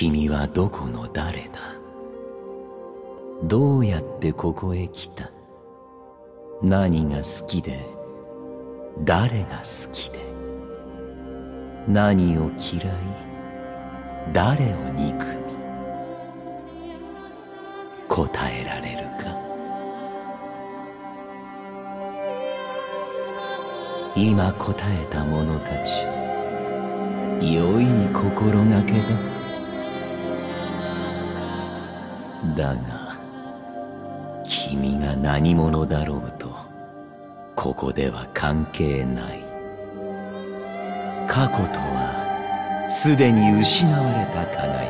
君はどこの誰だ？どうやってここへ来た？何が好きで？誰が好きで？何を嫌い？誰を憎み？答えられるか？今答えた者たち良い心がけだだが君が何者だろうとここでは関係ない。過去とはすでに失われた輝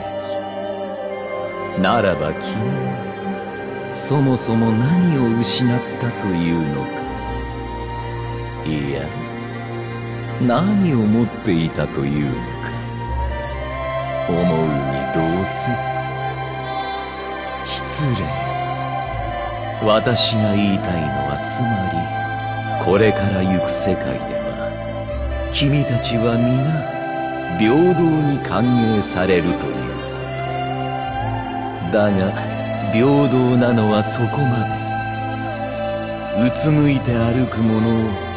き。ならば君はそもそも何を失ったというのか。いや何を持っていたというのか。思うにどうせ失礼私が言いたいのはつまりこれから行く世界では君たちは皆平等に歓迎されるということだが平等なのはそこまでうつむいて歩く者を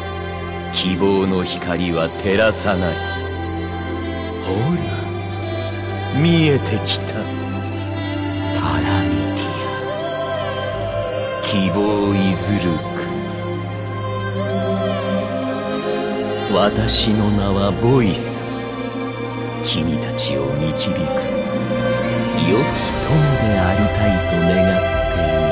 希望の光は照らさない。ほら見えてきた。パラミ希望いずる国私の名はボイス。君たちを導く。良き友でありたいと願っている。